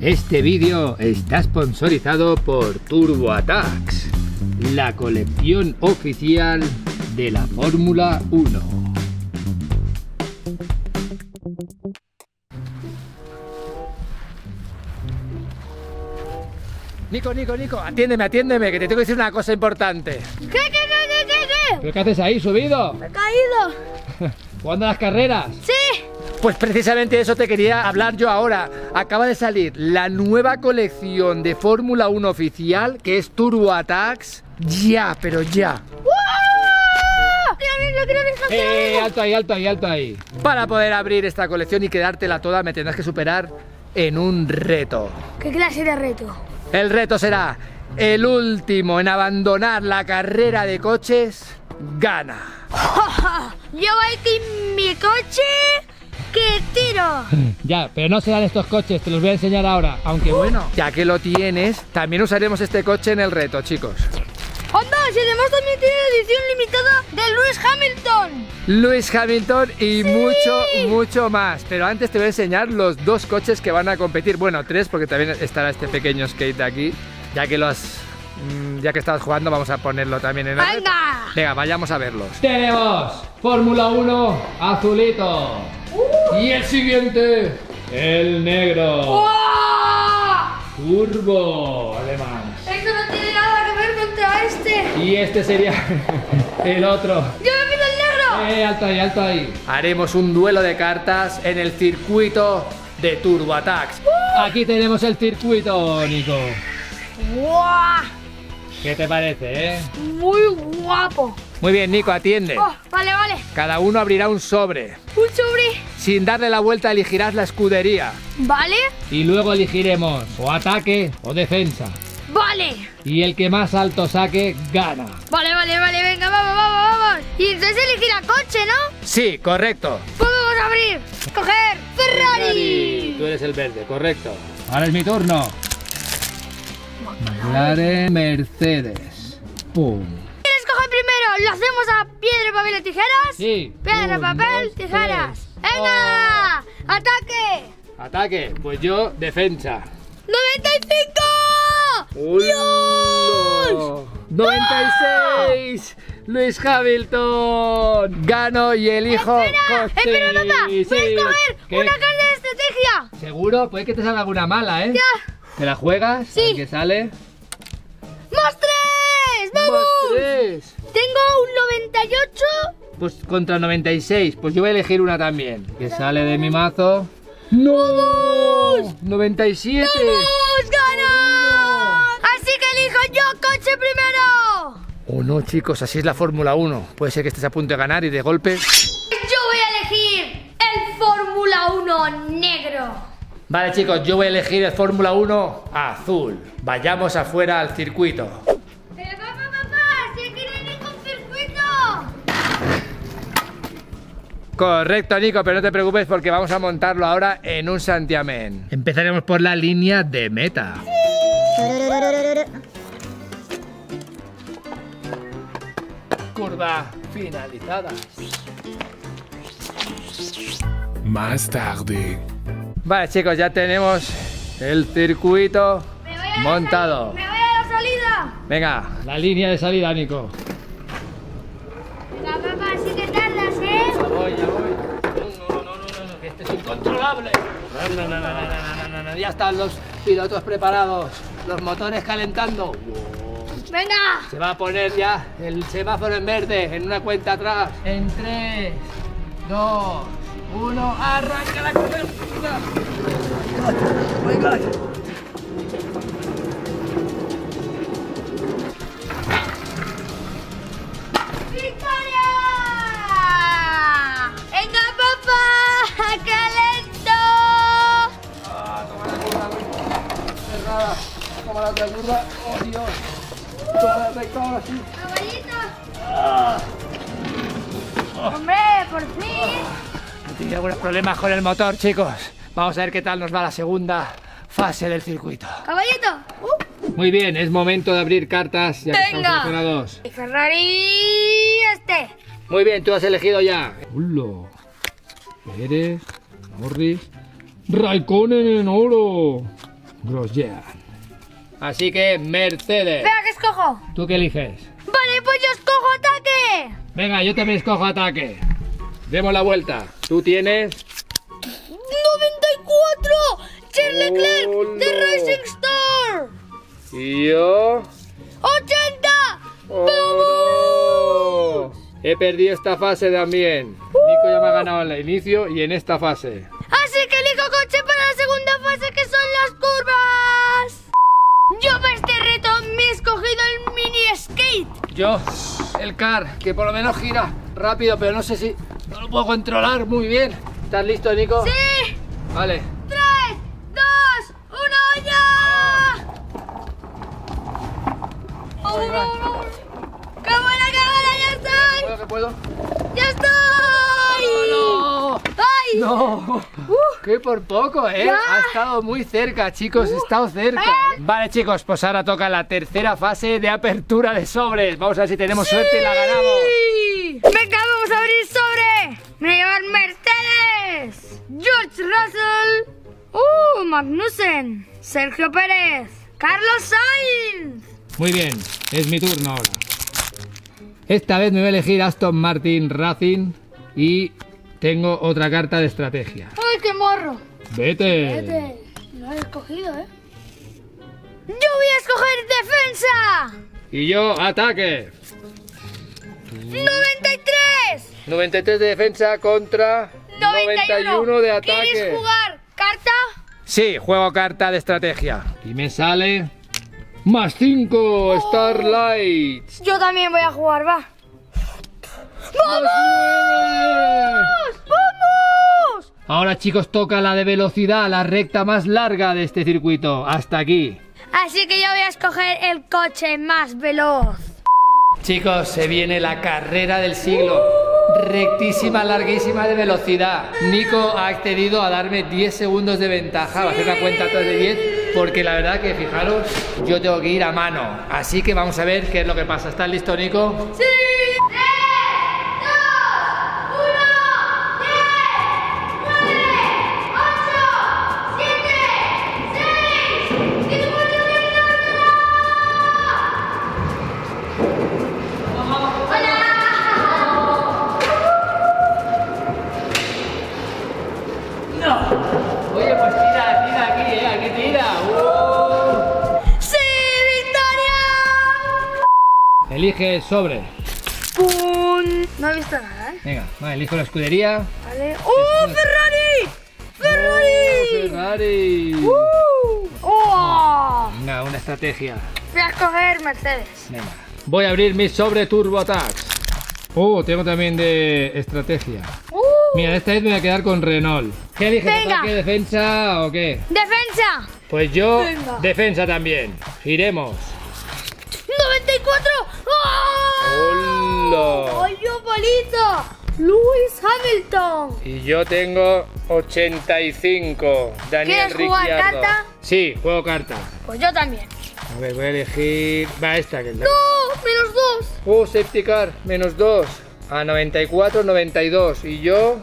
Este vídeo está sponsorizado por Turbo Attacks, la colección oficial de la Fórmula 1. Nico, Nico, Nico, atiéndeme, atiéndeme, que te tengo que decir una cosa importante. ¿Qué, qué, qué, qué, qué, qué? ¿Pero qué haces ahí, subido? Me he caído. ¿Jugando a las carreras? Sí. Pues precisamente de eso te quería hablar yo ahora. Acaba de salir la nueva colección de Fórmula 1 oficial, que es Turbo Attacks. Ya, pero ya. Eh, alto ahí, alto ahí, alto ahí. Para poder abrir esta colección y quedártela toda, me tendrás que superar en un reto. ¿Qué clase de reto? El reto será el último en abandonar la carrera de coches, gana. Yo voy con mi coche que tiro. Ya, pero no serán estos coches, te los voy a enseñar ahora. Aunque bueno, ya que lo tienes, también usaremos este coche en el reto, chicos. ¡Anda! Si además también tiene edición limitada de Lewis Hamilton. Lewis Hamilton y mucho, mucho más. Pero antes te voy a enseñar los dos coches que van a competir. Bueno, tres, porque también estará este pequeño skate aquí. Ya que lo has. mm, Ya que estabas jugando, vamos a ponerlo también en el. ¡Venga! Venga, vayamos a verlos. Tenemos Fórmula 1 azulito. Y el siguiente, el negro. ¡Wow! Turbo alemán. Esto no tiene nada que ver contra este. Y este sería el otro. ¡Yo me pido el negro! Eh, alto ahí, alto ahí. Haremos un duelo de cartas en el circuito de Turbo Attacks. Aquí tenemos el circuito, Nico. ¡Wow! ¿Qué te parece, eh? Muy guapo. Muy bien, Nico, atiende. Oh, vale, vale. Cada uno abrirá un sobre. Un sobre. Sin darle la vuelta elegirás la escudería. Vale. Y luego elegiremos o ataque o defensa. Vale. Y el que más alto saque, gana. Vale, vale, vale. Venga, vamos, vamos, vamos. Y entonces elegir a coche, ¿no? Sí, correcto. A abrir. Coger Ferrari. Tú eres el verde, correcto. Ahora es mi turno. McLaren Mercedes. Pum. ¿Lo hacemos a piedra, papel o tijeras? Sí. Piedra, Un, papel, dos, tijeras. tres. ¡Venga! ¡Ataque! Ataque. Pues yo, defensa. ¡95! ¡Dios! ¡96! Luis Hamilton. Gano y elijo ¡Espera! ¡Espera, papá! Sí. ¡Puedes coger ¿Qué? una carta de estrategia! ¿Seguro? Puede que te salga alguna mala, ¿eh? ¡Ya! ¿Te la juegas? Sí. A ¿Qué sale? ¡Más tres! ¡Vamos! ¡Más tres! Tengo un 98. Pues contra 96. Pues yo voy a elegir una también. Que sale de mi mazo. ¡No! ¡97! ¡Vamos! ¡Gana! Así que elijo yo coche primero. Oh no, chicos, así es la Fórmula 1. Puede ser que estés a punto de ganar y de golpe. Yo voy a elegir el Fórmula 1 negro. Vale, chicos, yo voy a elegir el Fórmula 1 azul. Vayamos afuera al circuito. Correcto, Nico, pero no te preocupes porque vamos a montarlo ahora en un santiamén. Empezaremos por la línea de meta. Curva finalizada. Más tarde. Vale, chicos, ya tenemos el circuito montado. Me voy a la salida. Venga, la línea de salida, Nico. Venga, papá, sí que tardas, ¿eh? Ya voy, ya voy. No, no, no, no, no, que este es incontrolable. No, no, no, no, no, no, no, no, Ya están los pilotos preparados, los motores calentando. Venga. Se va a poner ya el semáforo en verde en una cuenta atrás. En 3, 2, 1, arranca la carrera. Venga. ¡Victoria! La otra curva. Oh, Dios. Toda la recta ahora sí. ¡Caballito! Ah. ¡Hombre, por fin! He tenido algunos problemas con el motor, chicos. Vamos a ver qué tal nos va la segunda fase del circuito. ¡Caballito! ¡Uh! Muy bien, es momento de abrir cartas. Ya que estamos. Y Ferrari este. Muy bien, tú has elegido ya. Ulo. Pérez, Norris, Raikkonen en oro. Grosjean. Así que Mercedes. Venga, ¿qué escojo? ¿Tú qué eliges? Vale, pues yo escojo ataque. Venga, yo también escojo ataque. Demos la vuelta. Tú tienes 94. Charles Leclerc de Hola. Racing Star. y yo 80. ¡Oh, no! He perdido esta fase también. Nico ya me ha ganado en el inicio y en esta fase. Yo, el car, que por lo menos gira rápido, pero no sé si no lo puedo controlar muy bien. ¿Estás listo, Nico? Sí. Vale. 3, 2, 1, ya. Oh, no. ¡Qué buena, qué buena! ¡Ya estoy! ¿Puedo que puedo? ¡Ya estoy! ¡No! ¡Ay! ¡No! Que por poco, ¿eh? Ya. Ha estado muy cerca, chicos. He estado cerca. Vale, chicos, pues ahora toca la tercera fase de apertura de sobres. Vamos a ver si tenemos suerte y la ganamos. Venga, vamos a abrir sobre. Me llevar Mercedes, George Russell, uh, Magnussen, Sergio Pérez, Carlos Sainz. Muy bien, es mi turno ahora. Esta vez me voy a elegir Aston Martin Racing y tengo otra carta de estrategia. ¡Ay, qué morro! Vete. Vete. Lo he escogido, ¿eh? Yo voy a escoger defensa. Y yo ataque. 93. 93 de defensa contra 91 de ataque. ¿Quieres jugar carta? Sí, juego carta de estrategia. Y me sale más 5 Starlights. Yo también voy a jugar, va. ¡Más nueve! ¡Vamos! Ahora chicos toca la de velocidad, la recta más larga de este circuito. Hasta aquí. Así que yo voy a escoger el coche más veloz. Chicos, se viene la carrera del siglo. Rectísima, larguísima de velocidad. Nico ha accedido a darme 10 segundos de ventaja. Va a hacer una cuenta atrás de 10. Porque la verdad que fijaros, yo tengo que ir a mano. Así que vamos a ver qué es lo que pasa. ¿Estás listo, Nico? ¡Sí! Elige sobre. ¡Pum! No he visto nada, ¿eh? Venga, elijo la escudería. Vale. ¡Oh, Ferrari! ¡Ferrari! Ferrari. ¡Uh! ¡Oh! Venga, una estrategia. Voy a escoger Mercedes. Venga. Voy a abrir mi sobre Turbo Attacks. Oh, tengo también de estrategia. ¡Uh! Mira, esta vez me voy a quedar con Renault. ¿Qué eliges? ¿Ataque, defensa o qué? ¡Defensa! Pues yo, Venga. defensa también. Giremos. Lewis Hamilton. Y yo tengo 85. Daniel ¿Quieres jugar Ricciardo. carta? Sí, juego carta. Pues yo también. A ver, voy a elegir. Va, esta que es la. ¡No! ¡Menos dos! Oh, safety car, menos 2. A 94, 92. Y yo.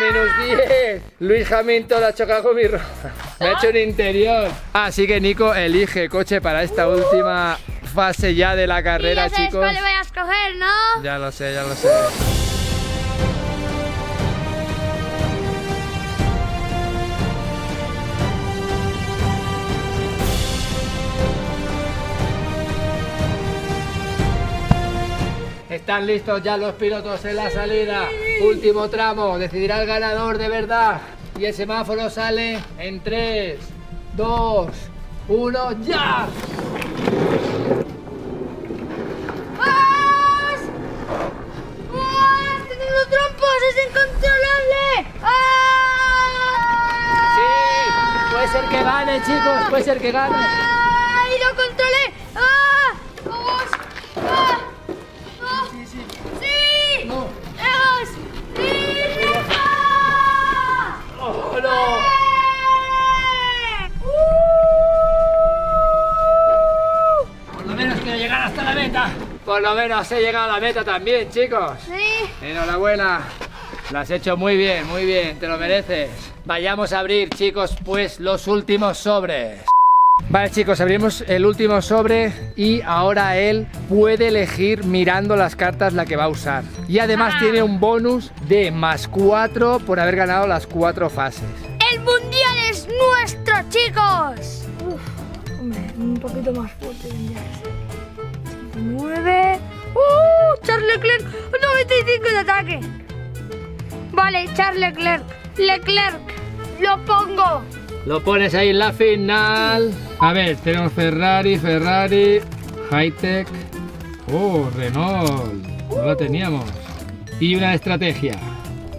Menos 10. Luis Hamilton la choca con mi roja. Me ha hecho un interior. Así que Nico elige coche para esta última fase ya de la Y carrera, ya sabes chicos. cuál voy a escoger, ¿no? Ya lo sé, ya lo sé. Están listos ya los pilotos en la salida. Último tramo, decidirá el ganador de verdad. Y el semáforo sale en 3, 2, 1, ¡ya! Gane, chicos, puede ser que gane. ¡Ay, lo controlé! ¡Ah! ¡Vamos! ¡Ah! ¡Ah! Sí, sí. ¡Sí! No. ¡Sí! ¡Oh, no! ¡Uh! Por lo menos quiero llegar hasta la meta. Por lo menos he llegado a la meta también, chicos. Sí. Enhorabuena. Lo has hecho muy bien, muy bien. Te lo mereces. Vayamos a abrir, chicos, pues los últimos sobres. Vale, chicos, abrimos el último sobre y ahora él puede elegir mirando las cartas la que va a usar. Y además Ah. tiene un bonus de más 4 por haber ganado las cuatro fases. ¡El mundial es nuestro, chicos! Uf, hombre, un poquito más fuerte ser. 9. ¡Uh! Charles Leclerc, 95 de ataque. Vale, Charles Leclerc. Leclerc, lo pongo. Lo pones ahí en la final. A ver, tenemos Ferrari, Ferrari, Hightech. Oh, Renault. No lo teníamos. Y una estrategia.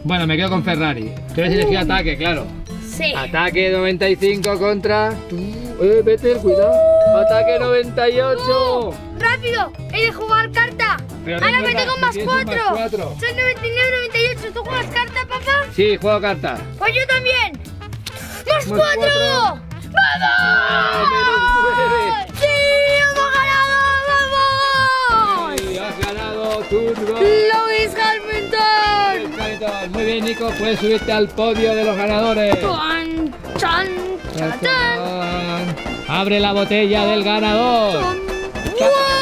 Bueno, me quedo con Ferrari. Tú has elegido ataque, claro. Sí. Ataque 95 contra. Eh, vete, cuidado. Ataque 98. ¡Rápido! ¡He de jugar carta! Pero Ahora me recuerda tengo más un más 4. cuatro. Son 99, 98. ¿Tú juegas carta, papá? Sí, juego carta. Pues yo también. ¡Más Más 4! cuatro. Ah, ¡Vamos! ¡Sí! ¡Hemos ganado! ¡Vamos! Y has ganado Turbo. ¡Lewis Hamilton! Hamilton. Muy bien, Nico. Puedes subirte al podio de los ganadores. ¡Chan, chan, chan, chan! Abre la botella del ganador. ¡Wow!